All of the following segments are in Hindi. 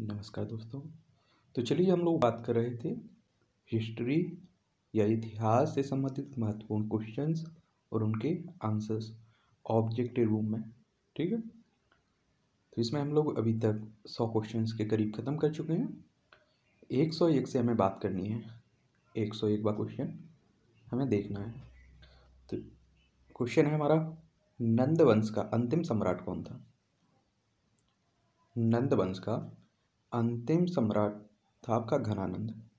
नमस्कार दोस्तों। तो चलिए हम लोग बात कर रहे थे हिस्ट्री या इतिहास से संबंधित महत्वपूर्ण क्वेश्चंस और उनके आंसर्स ऑब्जेक्टिव रूम में, ठीक है? तो इसमें हम लोग अभी तक सौ क्वेश्चंस के करीब ख़त्म कर चुके हैं। एक सौ एक से हमें बात करनी है। एक सौ एक बार क्वेश्चन हमें देखना है। तो क्वेश्चन है हमारा नंद वंश का अंतिम सम्राट कौन था? नंद वंश का अंतिम सम्राट था आपका घनानंद।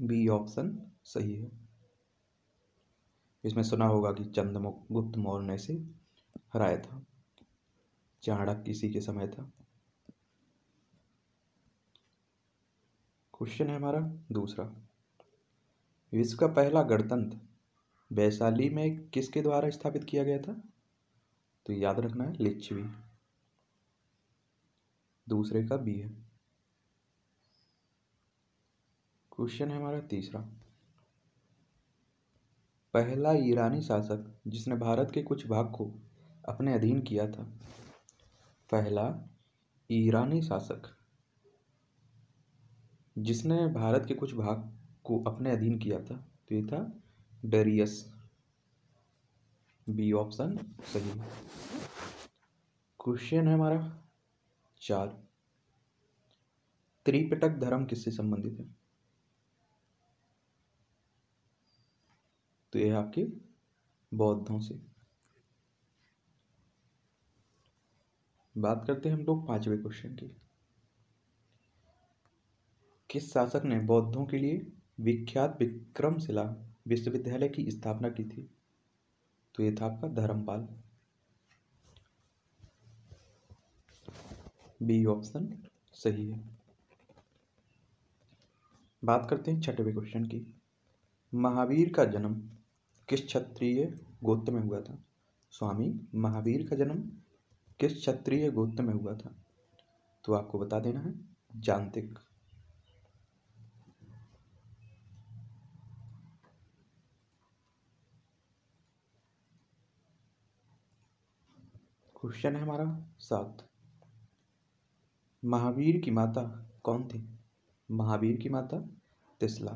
बी ऑप्शन सही है। इसमें सुना होगा कि चंद्रगुप्त मौर्य ने से हराया था। चाणक्य किसी के समय था। क्वेश्चन है हमारा दूसरा। विश्व का पहला गणतंत्र वैशाली में किसके द्वारा स्थापित किया गया था? तो याद रखना है, लिच्छवी। दूसरे का बी है। क्वेश्चन है हमारा तीसरा। पहला ईरानी शासक जिसने भारत के कुछ भाग को अपने अधीन किया था। पहला ईरानी शासक जिसने भारत के कुछ भाग को अपने अधीन किया था तो ये था डेरियस। बी ऑप्शन सही। क्वेश्चन है हमारा चार। त्रिपिटक धर्म किससे संबंधित है? तो यह आपके बौद्धों से। बात करते हैं हम लोग पाँचवें क्वेश्चन की। किस शासक ने बौद्धों के लिए विख्यात विक्रमशिला विश्वविद्यालय की स्थापना की थी? तो यह था आपका धर्मपाल। बी ऑप्शन सही है। बात करते हैं छठवें क्वेश्चन की। महावीर का जन्म किस क्षत्रिय गोत्र में हुआ था? स्वामी, महावीर का जन्म किस क्षत्रिय गोत्र में हुआ था? तो आपको बता देना है जानतिक क्वेश्चन है हमारा सात। महावीर की माता कौन थी? महावीर की माता तिसला।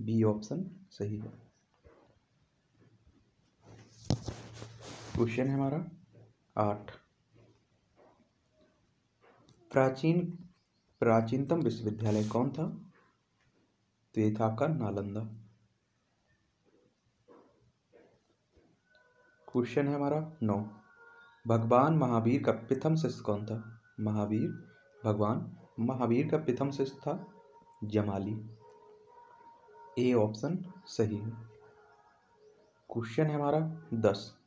बी ऑप्शन सही है। क्वेश्चन है हमारा आठ। प्राचीन, प्राचीनतम विश्वविद्यालय कौन था? तो ये था आपका नालंदा क्वेश्चन है हमारा नौ। भगवान महावीर का प्रथम शिष्य कौन था? महावीर, भगवान महावीर का प्रथम शिष्य था जमाली। ए ऑप्शन सही। है क्वेश्चन है हमारा दस।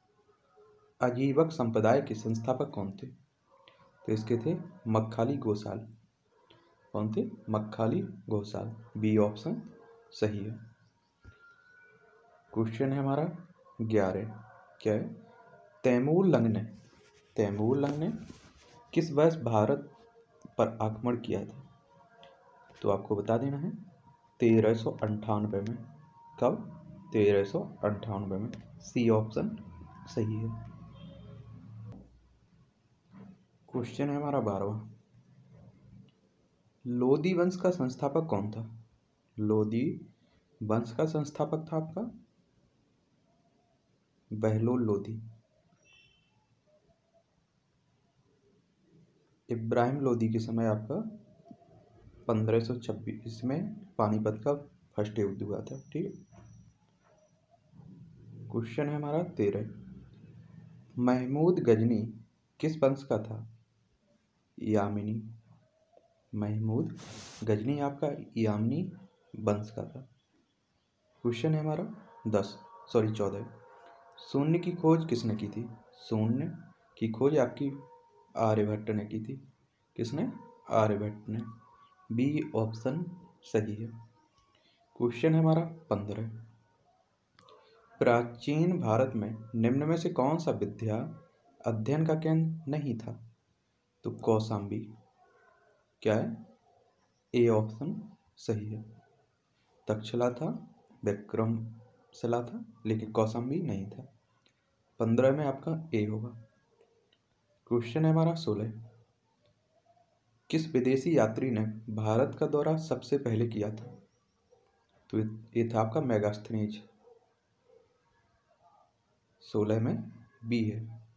अजीवक संप्रदाय के संस्थापक कौन थे? तो इसके थे मक्खाली गोसाल। कौन थे? मक्खाली घोषाल बी ऑप्शन सही है। क्वेश्चन है हमारा ग्यारह। क्या है? तैमूर लंग ने तैमूर लंग ने किस वर्ष भारत पर आक्रमण किया था? तो आपको बता देना है, तेरह सौ अंठानवे में। कब? तेरह सौ अंठानवे में। सी ऑप्शन सही है। क्वेश्चन है हमारा बारहवा। लोधी वंश का संस्थापक कौन था? लोधी वंश का संस्थापक था आपका? बहलोल लोधी इब्राहिम लोधी के समय आपका पंद्रह सौ छब्बीस में पानीपत का फ़र्स्ट युद्ध हुआ था, ठीक है? क्वेश्चन है हमारा तेरह। महमूद गजनी किस वंश का था? यामिनी। महमूद गजनी आपका यामिनी वंश का था। क्वेश्चन है हमारा दस सॉरी चौदह। शून्य की खोज किसने की थी? शून्य की खोज आपकी आर्यभट्ट ने की थी। किसने? आर्यभट्ट ने। बी ऑप्शन सही है। क्वेश्चन है हमारा पंद्रह। प्राचीन भारत में निम्न में से कौन सा विद्या अध्ययन का केंद्र नहीं था? तो कौसाम्बी क्या है? ए ऑप्शन सही है। तक्षला था, विक्रमशिला था, लेकिन कौसाम्बी नहीं था। पंद्रह में आपका ए होगा। क्वेश्चन है हमारा सोलह। किस विदेशी यात्री ने भारत का दौरा सबसे पहले किया था? तो ये था आपका मेगास्थनीज। सोलह में बी है।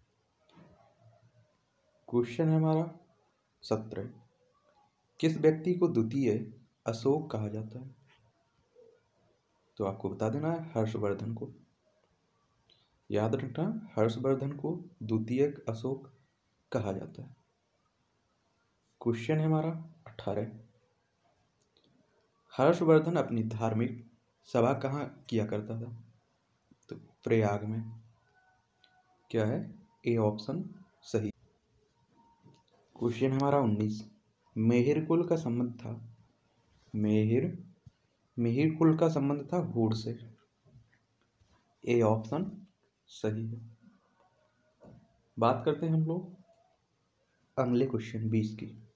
क्वेश्चन है हमारा सत्रह। किस व्यक्ति को द्वितीय अशोक कहा जाता है? तो आपको बता देना है हर्षवर्धन को। याद रखना, हर्षवर्धन को द्वितीय अशोक कहा जाता है। क्वेश्चन है हमारा अठारह। हर्षवर्धन अपनी धार्मिक सभा कहाँ किया करता था? तो प्रयाग में। क्या है? ए ऑप्शन सही। क्वेश्चन हमारा उन्नीस। मेहिर कुल का संबंध था। मेहिर, मिहिर कुल का संबंध था हूड से। ए ऑप्शन सही है। बात करते हैं हम लोग। अगले क्वेश्चन बीस की।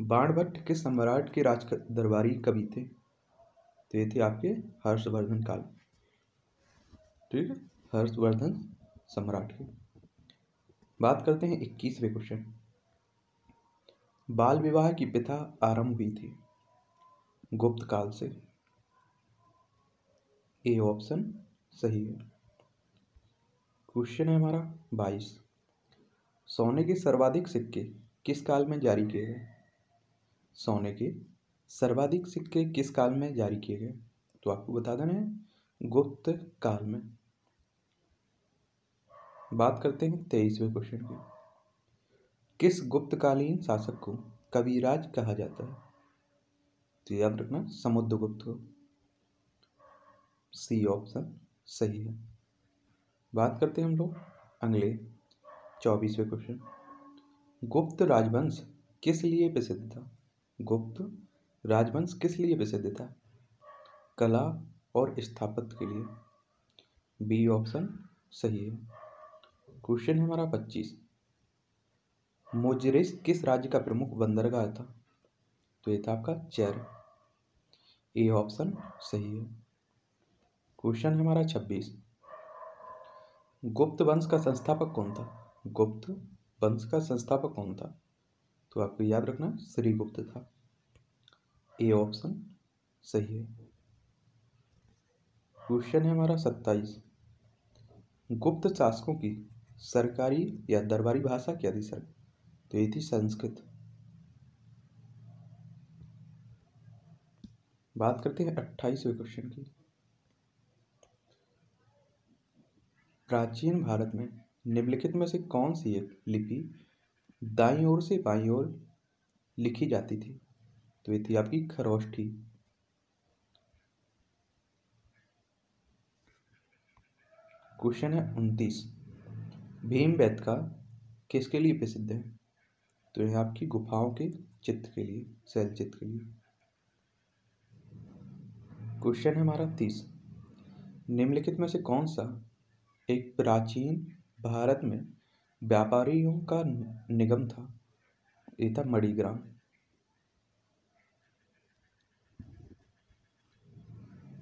बाणभट्ट के सम्राट के राज दरबारी कवि थे? तो ये थे आपके हर्षवर्धन काल। ठीक है? हर्षवर्धन सम्राट के। बात करते हैं इक्कीसवें क्वेश्चन बाल विवाह की प्रथा आरंभ हुई थी, गुप्त काल से। ए ऑप्शन सही है। क्वेश्चन है हमारा बाईस। सोने के सर्वाधिक सिक्के किस काल में जारी किए गए? सोने के सर्वाधिक सिक्के किस काल में जारी किए गए? तो आपको बता देना है, गुप्त काल में। बात करते हैं तेईसवें क्वेश्चन की। किस गुप्तकालीन शासक को कविराज कहा जाता है? तो याद रखना, समुद्रगुप्त को। सी ऑप्शन सही है। बात करते हैं हम लोग अगले चौबीसवें क्वेश्चन गुप्त राजवंश किस लिए प्रसिद्ध था? गुप्त राजवंश किस लिए प्रसिद्ध था? कला और स्थापत्य के लिए। बी ऑप्शन सही है। क्वेश्चन है हमारा पच्चीस। मोजरेस किस राज्य का प्रमुख बंदरगाह था? तो ये था आपका चैर। ए ऑप्शन सही है। क्वेश्चन हमारा छब्बीस। गुप्त वंश का संस्थापक कौन था? गुप्त वंश का संस्थापक कौन था? तो आपको याद रखना, श्री गुप्त था। ए ऑप्शन, सही है। क्वेश्चन है हमारा सत्ताईस। गुप्त शासकों की सरकारी या दरबारी भाषा क्या थी, सर? तो ये थी संस्कृत। बात करते हैं अट्ठाईसवें क्वेश्चन की। प्राचीन भारत में निम्नलिखित में से कौन सी एक लिपि दाई ओर से बाई ओर लिखी जाती थी? तो ये थी आपकी खरोष्ठी क्वेश्चन है उनतीस। भीम का किसके लिए प्रसिद्ध है? तो यह आपकी गुफाओं के चित्र के लिए, शैल चित्र के लिए। क्वेश्चन है हमारा तीस। निम्नलिखित में से कौन सा एक प्राचीन भारत में व्यापारियों का निगम था। ये था मणिग्राम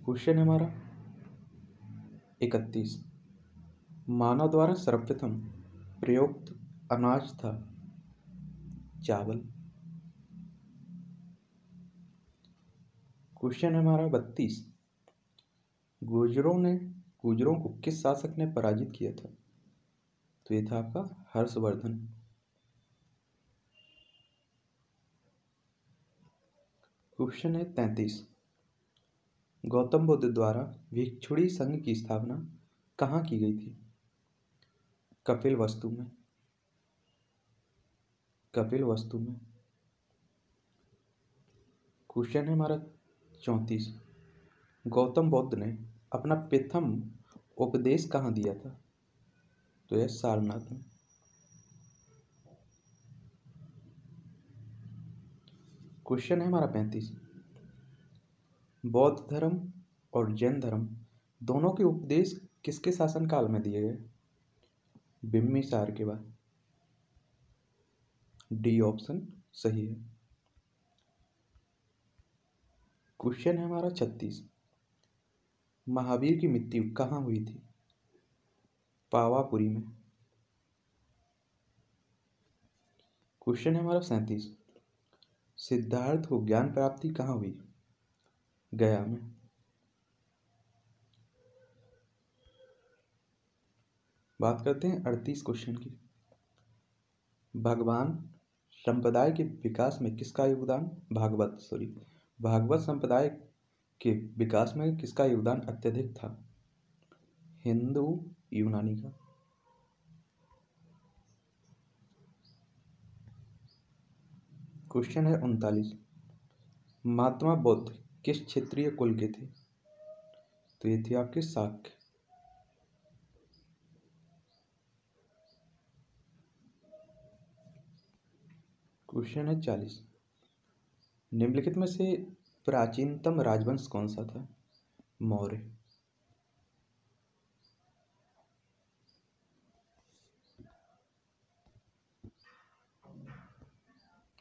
क्वेश्चन हमारा इकतीस। मानव द्वारा सर्वप्रथम प्रयुक्त अनाज था चावल। क्वेश्चन हमारा बत्तीस। गुजरों ने, गुजरों को किस शासक ने पराजित किया था? तो ये था आपका हर्षवर्धन। क्वेश्चन है तैतीस। गौतम बुद्ध द्वारा भिक्षुड़ी संघ की स्थापना कहाँ की गई थी? कपिल वस्तु में। कपिल वस्तु में। क्वेश्चन है हमारा चौंतीस। गौतम बुद्ध ने अपना प्रथम उपदेश कहाँ दिया था? तो यह सारनाथ में। क्वेश्चन है हमारा पैंतीस। बौद्ध धर्म और जैन धर्म दोनों के उपदेश किसके शासनकाल में दिए गए? बिम्बिसार के बाद। डी ऑप्शन सही है। क्वेश्चन है हमारा छत्तीस। महावीर की मृत्यु कहाँ हुई थी? पावापुरी में। क्वेश्चन है हमारा सैंतीस। सिद्धार्थ को ज्ञान प्राप्ति कहाँ हुई? गया में। बात करते हैं अड़तीस क्वेश्चन की। भगवान संप्रदाय के विकास में किसका योगदान? भागवत सॉरी भागवत संप्रदाय के विकास में किसका योगदान अत्यधिक था? हिंदू यूनानी का। क्वेश्चन है उनतालीस। महात्मा बुद्ध किस क्षेत्रीय कुल के थे? तो ये थे आपके शाक्य क्वेश्चन है चालीस। निम्नलिखित में से प्राचीनतम राजवंश कौन सा था? मौर्य।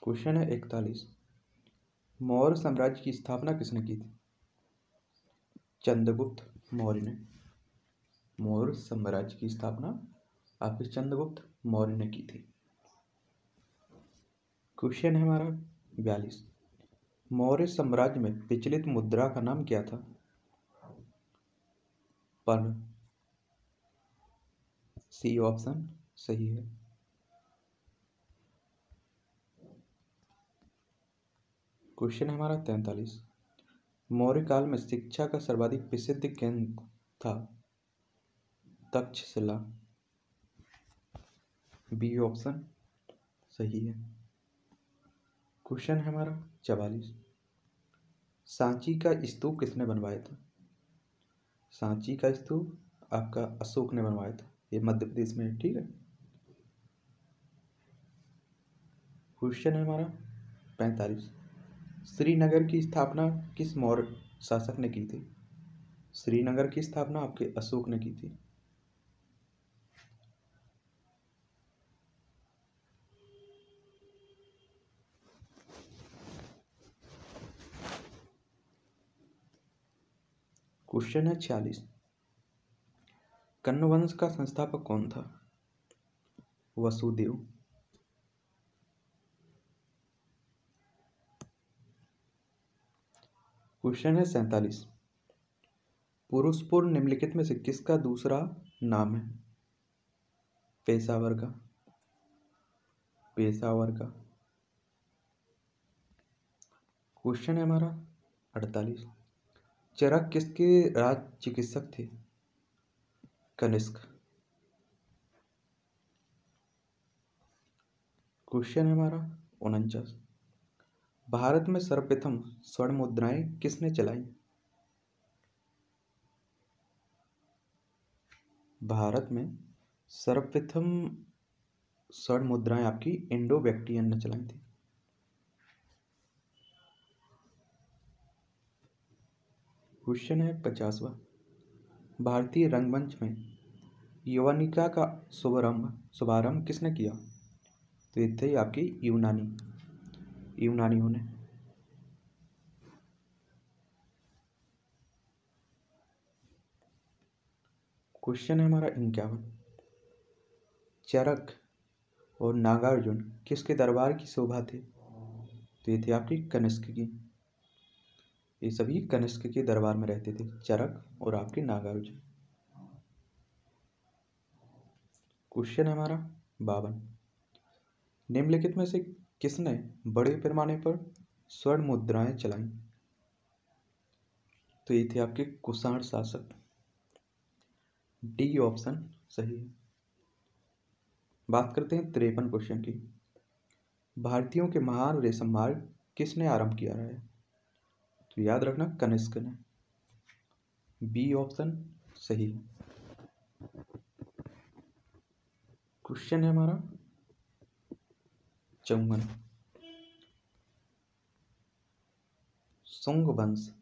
क्वेश्चन है इकतालीस। मौर्य साम्राज्य की स्थापना किसने की थी? चंद्रगुप्त मौर्य ने। मौर्य साम्राज्य की स्थापना आपके चंद्रगुप्त मौर्य ने की थी। क्वेश्चन है हमारा बयालीस। मौर्य साम्राज्य में विचलित मुद्रा का नाम क्या था? पर्ण। सी ऑप्शन सही है। क्वेश्चन हमारा तैंतालीस। मौर्य काल में शिक्षा का सर्वाधिक प्रसिद्ध केंद्र था तक्षशिला। बी ऑप्शन सही है। क्वेश्चन है हमारा चवालीस। सांची का स्तूप किसने बनवाया था? सांची का स्तूप आपका अशोक ने बनवाया था। ये मध्य प्रदेश में है, ठीक है? क्वेश्चन है हमारा पैंतालीस। श्रीनगर की स्थापना किस मौर्य शासक ने की थी? श्रीनगर की स्थापना आपके अशोक ने की थी। क्वेश्चन है छियालीस। कन्न वंश का संस्थापक कौन था? वसुदेव। क्वेश्चन है सैतालीस। पुरुषपुर निम्नलिखित में से किसका दूसरा नाम है? पेशावर का। पेशावर का। क्वेश्चन है हमारा अड़तालीस। चरक किसके राज चिकित्सक थे? कनिष्क। क्वेश्चन है हमारा उनचास। भारत में सर्वप्रथम स्वर्ण मुद्राएँ किसने चलाई? भारत में सर्वप्रथम स्वर्ण मुद्राएँ आपकी इंडो बैक्टीरियन ने चलाई थी। क्वेश्चन है पचासवा। भारतीय रंगमंच में यवनिका का शुभारंभ शुभारंभ किसने किया? तो ये थे आपकी यूनानी। यूनानियों ने क्वेश्चन है हमारा इक्यावन। चरक और नागार्जुन किसके दरबार की शोभा थे? तो ये थे आपकी कनिष्क की। ये सभी कनिष्क के दरबार में रहते थे, चरक और आपके नागार्जुन। क्वेश्चन है हमारा बावन। निम्नलिखित में से किसने बड़े पैमाने पर स्वर्ण मुद्राएँ चलाई? तो ये थे आपके कुषाण शासक। डी ऑप्शन सही है। बात करते हैं तिरपन क्वेश्चन की। भारतीयों के महान रेशम मार्ग किसने आरंभ किया है? तो याद रखना कनिष्क ने। बी ऑप्शन सही है। क्वेश्चन है हमारा चौवन सुंग वंश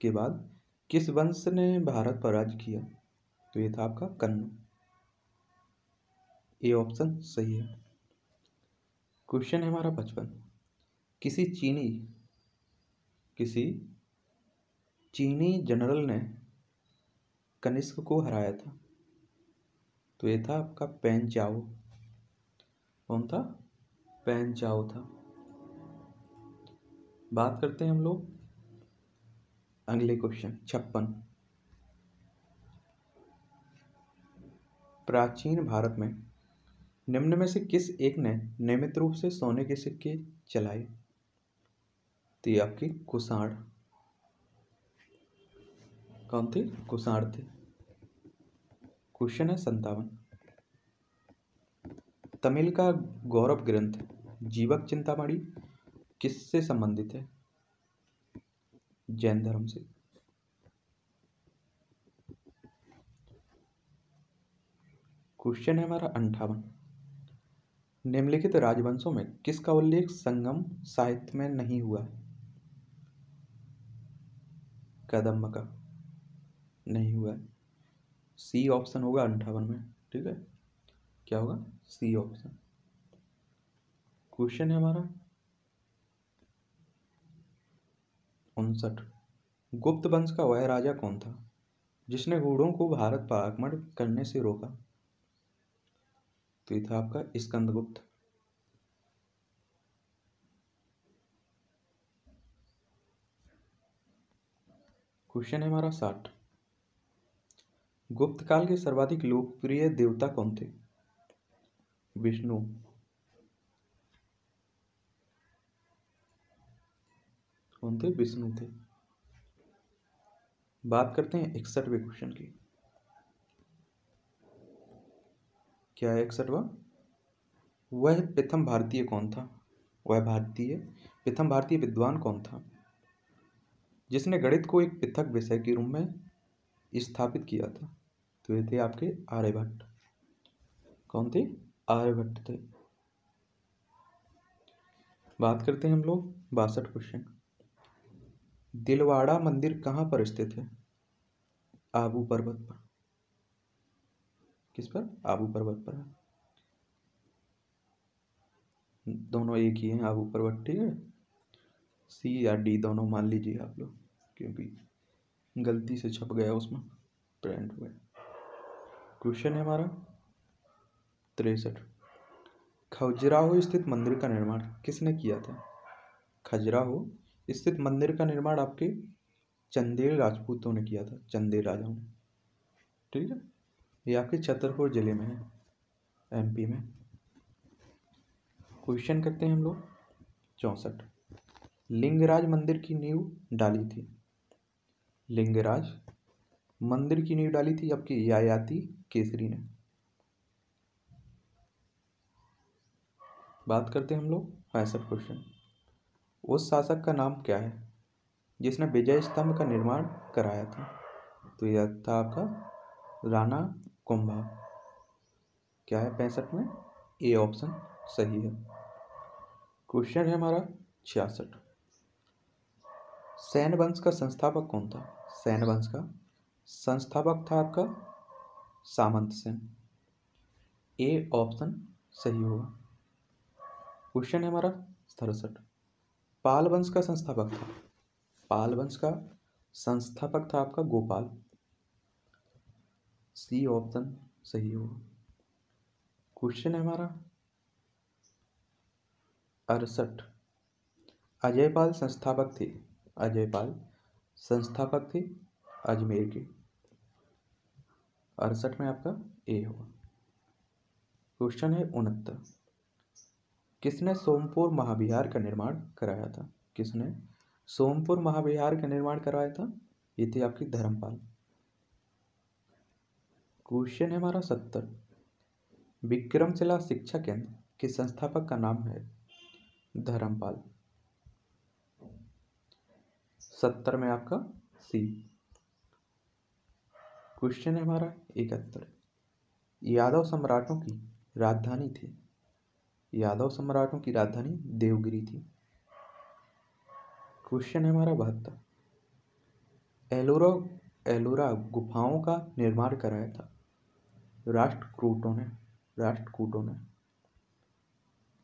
के बाद किस वंश ने भारत पर राज्य किया? तो ये था आपका कन्न। ए ऑप्शन सही है। क्वेश्चन है हमारा बचपन किसी चीनी किसी चीनी जनरल ने कनिष्क को हराया था। तो ये था आपका पेन चाओ कौन था? पैन चाओ था। बात करते हैं हम लोग। अगले क्वेश्चन छप्पन। प्राचीन भारत में निम्न में से किस एक ने नियमित रूप से सोने के सिक्के चलाए तो ये आपके कुसाण कौन थे? कुसाण थे। क्वेश्चन है संतावन तमिल का गौरव ग्रंथ जीवक चिंतामणि किससे संबंधित है? जैन धर्म से। क्वेश्चन है हमारा अंठावन। निम्नलिखित राजवंशों में किसका उल्लेख संगम साहित्य में नहीं हुआ कदम्ब का। नहीं हुआ सी ऑप्शन होगा अंठावन में, ठीक है? क्या होगा? सी ऑप्शन क्वेश्चन है हमारा? उनसठ। गुप्त वंश का वह राजा कौन था, जिसने घोड़ों को भारत पर आक्रमण करने से रोका? तो ये था आपका स्कंदगुप्त क्वेश्चन है हमारा साठ। गुप्त काल के सर्वाधिक लोकप्रिय देवता कौन थे? विष्णु कौन थे विष्णु थे। बात करते हैं इकसठवें क्वेश्चन की। क्या है इकसठवा? वह प्रथम भारतीय कौन था? वह भारतीय, प्रथम भारतीय विद्वान कौन था? जिसने गणित को एक पृथक विषय के रूप में स्थापित किया था। तो ये थे आपके आर्यभट्ट कौन थे? आर्यभट्ट थे। बात करते हैं हम लोग बासठ क्वेश्चन दिलवाड़ा मंदिर कहाँ पर स्थित है? आबू पर्वत पर। किस पर? आबू पर्वत पर है। दोनों एक ही हैं, आबू पर्वत, ठीक है? सी या डी दोनों मान लीजिए आप लोग, क्योंकि गलती से छप गया उसमें। प्रिंट हुआ क्वेश्चन है हमारा? तिरसठ। खजुराहो स्थित मंदिर का निर्माण किसने किया था? खजुराहो स्थित मंदिर का निर्माण आपके चंदेल राजपूतों ने किया था, चंदेल राजाओं ने। ठीक है? ये आपके छतरपुर ज़िले में है एमपी में। क्वेश्चन करते हैं हम लोग। चौंसठ। लिंगराज मंदिर की नींव डाली थी। लिंगराज मंदिर की नींव डाली थी आपकी यायाति केसरी ने। बात करते हैं हम लोग। पैंसठ क्वेश्चन उस शासक का नाम क्या है, जिसने विजय स्तंभ का निर्माण कराया था? तो यह था आपका राणा कुंभा। क्या है पैंसठ में? ए ऑप्शन सही है। क्वेश्चन है हमारा छियासठ। सैन वंश का संस्थापक कौन था? सैन वंश का संस्थापक था आपका सामंत सेन। ए ऑप्शन सही होगा। क्वेश्चन है हमारा सड़सठ। पाल वंश का संस्थापक था। पाल वंश का संस्थापक था आपका गोपाल। सी ऑप्शन सही होगा। क्वेश्चन है हमारा। अड़सठ। अजयपाल संस्थापक थे। अजयपाल संस्थापक थे अजमेर के। अड़सठ में आपका ए होगा। क्वेश्चन है उनहत्तर। किसने सोमपुर महाविहार का निर्माण कराया था? किसने? सोमपुर महाविहार का निर्माण कराया था? ये थी आपकी धर्मपाल। क्वेश्चन है हमारा सत्तर। विक्रमशिला शिक्षा केंद्र के संस्थापक का नाम है धर्मपाल। सत्तर में आपका सी। क्वेश्चन है हमारा इकहत्तर। यादव सम्राटों की राजधानी थी। यादव सम्राटों की राजधानी देवगिरी थी। क्वेश्चन है हमारा बहत्तर। एलोरा एलोरा गुफाओं का निर्माण कराया था। राष्ट्रकूटों ने राष्ट्रकूटों ने।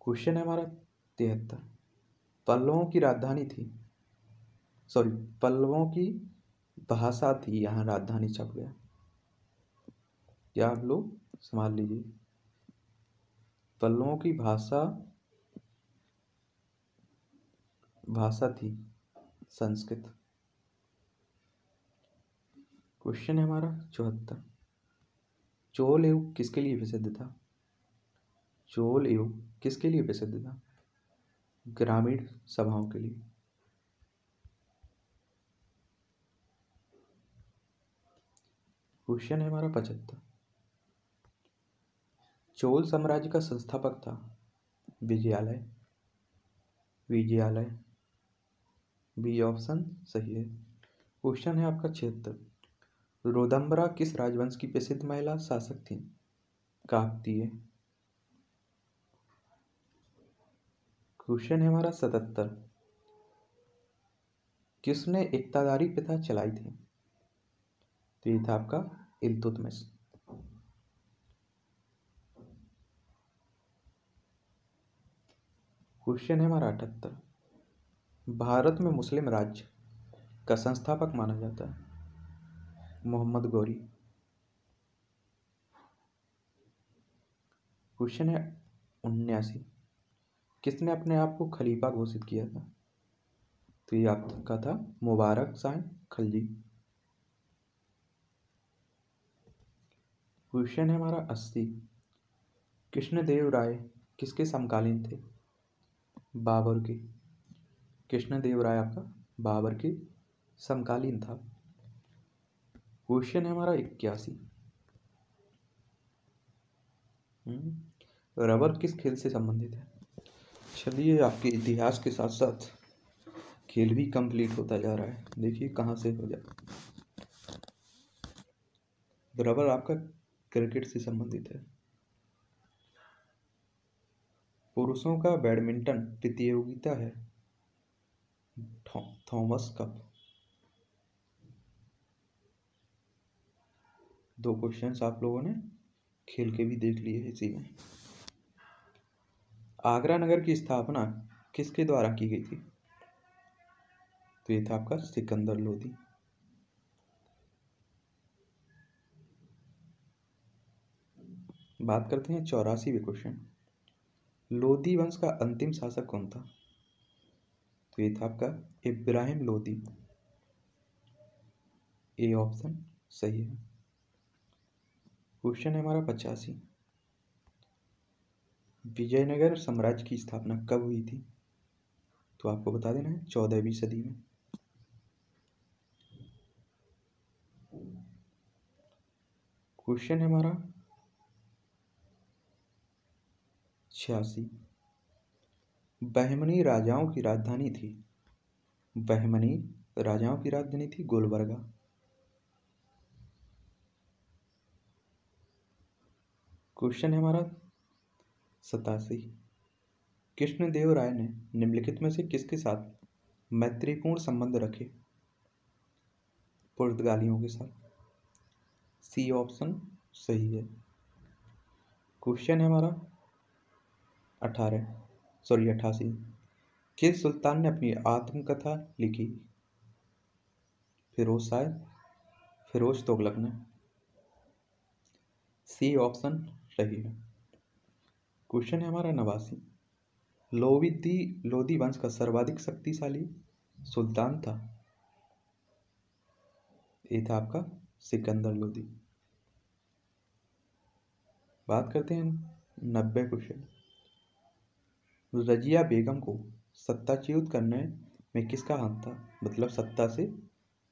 क्वेश्चन है हमारा तिहत्तर। पल्लवों की राजधानी थी। सॉरी, पल्लवों की भाषा थी, यहाँ राजधानी छप गया। क्या आप लोग संभाल लीजिए। पल्लवों की भाषा भाषा थी संस्कृत। क्वेश्चन है हमारा चौहत्तर। चोल युग किसके लिए प्रसिद्ध था? चोल युग किसके लिए प्रसिद्ध था? ग्रामीण सभाओं के लिए। क्वेश्चन है हमारा पचहत्तर। चोल साम्राज्य का संस्थापक था। विजयालय। विजयालय। बी ऑप्शन सही है। क्वेश्चन है आपका छिहत्तर रोदम्बरा किस राजवंश की प्रसिद्ध महिला शासक थी? काकतीय। क्वेश्चन है हमारा सतहत्तर। किसने एकतादारी प्रथा चलाई थी? तो ये था आपका इल्तुतमिश। क्वेश्चन है हमारा अठहत्तर। भारत में मुस्लिम राज्य का संस्थापक माना जाता है। मोहम्मद गौरी। क्वेश्चन है उन्यासी। किसने अपने आप को खलीफा घोषित किया था? तो ये आपका था मुबारक साइन खलजी क्वेश्चन है हमारा अस्सी। कृष्णदेव राय किसके समकालीन थे? बाबर की। कृष्णदेव राय आपका बाबर के समकालीन था। क्वेश्चन है हमारा इक्यासी। हम्म, रबर किस खेल से संबंधित है? चलिए आपके इतिहास के साथ साथ खेल भी कंप्लीट होता जा रहा है। देखिए कहाँ से हो जाए रबर आपका क्रिकेट से संबंधित है। पुरुषों का बैडमिंटन प्रतियोगिता है। Thomas cup. दो क्वेश्चंस आप लोगों ने खेल के भी देख लिए इसी में। आगरा नगर की स्थापना किसके द्वारा की गई थी? तो ये था आपका सिकंदर लोधी। बात करते हैं चौरासी क्वेश्चन लोधी वंश का अंतिम शासक कौन था? तो ये था आपका इब्राहिम लोधी ए ऑप्शन सही है। क्वेश्चन है हमारा पचासी। विजयनगर साम्राज्य की स्थापना कब हुई थी? तो आपको बता देना है चौदहवीं सदी में। क्वेश्चन है हमारा छियासी। बहमनी राजाओं की राजधानी थी। बहमनी राजाओं की राजधानी थी गोलबर्गा। क्वेश्चन है हमारा सतासी। कृष्णदेव राय ने निम्नलिखित में से किसके साथ मैत्रीपूर्ण संबंध रखे? पुर्तगालियों के साथ। सी ऑप्शन सही है। क्वेश्चन है हमारा अठारह सॉरी अट्ठासी किस सुल्तान ने अपनी आत्मकथा लिखी। फिरोज शायद फिरोज तोगलक ने सी ऑप्शन सही है। क्वेश्चन है हमारा नवासी। लोविदी लोधी वंश का सर्वाधिक शक्तिशाली सुल्तान था। ये था आपका सिकंदर लोधी। बात करते हैं नब्बे क्वेश्चन। रजिया बेगम को सत्ताच्युत करने में किसका हाथ था? मतलब सत्ता से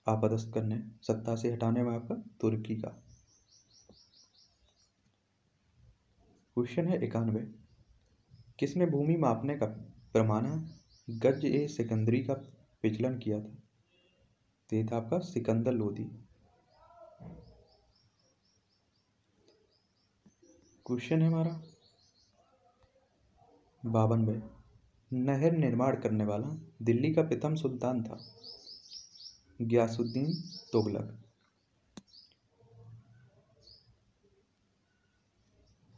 आपदस्थ करने, सत्ता से हटाने में आपका तुर्की का। क्वेश्चन है इक्यानवे। किसने भूमि मापने का पैमाना गज ए सिकंदरी का विचलन किया था। तो था आपका सिकंदर लोधी। क्वेश्चन है हमारा बावनवे नहर निर्माण करने वाला दिल्ली का प्रथम सुल्तान था। गयासुद्दीन तुगलक।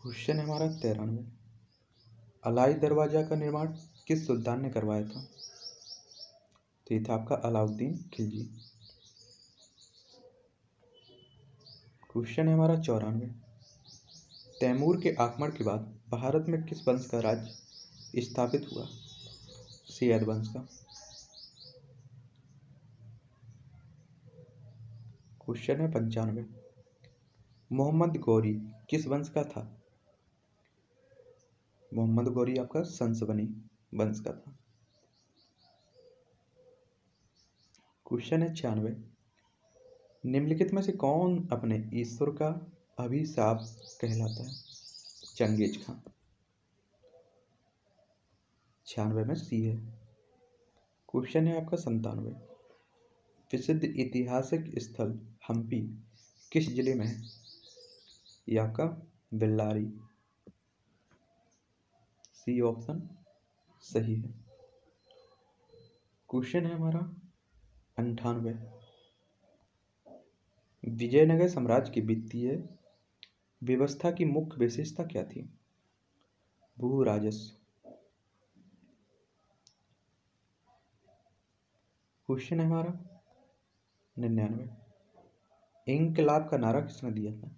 क्वेश्चन हमारा तेरानवे। अलाई दरवाज़ा का निर्माण किस सुल्तान ने करवाया था? तो ये था आपका अलाउद्दीन खिलजी। क्वेश्चन है हमारा चौरानवे। तैमूर के आक्रमण के बाद भारत में किस वंश का राज्य स्थापित हुआ सियाद वंश का। क्वेश्चन है पंचानवे। मोहम्मद गौरी किस वंश का था? मोहम्मद गौरी आपका संसवनी वंश का था। क्वेश्चन है छियानवे। निम्नलिखित में से कौन अपने ईश्वर का अभिशाप कहलाता है? चंगेज खान छियानवे में सी है। क्वेश्चन है आपका संतानवे प्रसिद्ध ऐतिहासिक स्थल हम्पी किस ज़िले में है? या का बिल्लारी। सी ऑप्शन सही है। क्वेश्चन है हमारा अंठानवे। विजयनगर साम्राज्य की वित्तीय व्यवस्था की मुख्य विशेषता क्या थी? भू राजस्व क्वेश्चन है हमारा? निन्यानवे। इंकलाब का नारा किसने दिया था?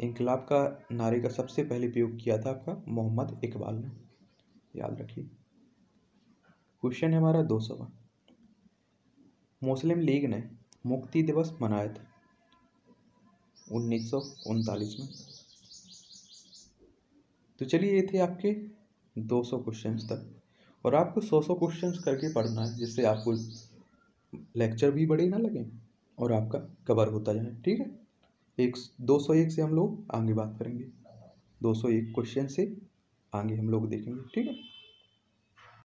इनकलाब का नारे का सबसे पहले प्रयोग किया था आपका मोहम्मद इकबाल ने। याद रखिए। क्वेश्चन है हमारा दो सौ मुस्लिम लीग ने मुक्ति दिवस मनाया था उन्नीस सौ उनतालीस में। तो चलिए ये थे आपके 200 क्वेश्चन तक। और आपको सौ सौ क्वेश्चन करके पढ़ना है, जिससे आपको लेक्चर भी बड़े ना लगें और आपका कवर होता जाए, ठीक है? एक दो सौ एक से हम लोग आगे बात करेंगे। दो सौ एक क्वेश्चन से आगे हम लोग देखेंगे, ठीक है?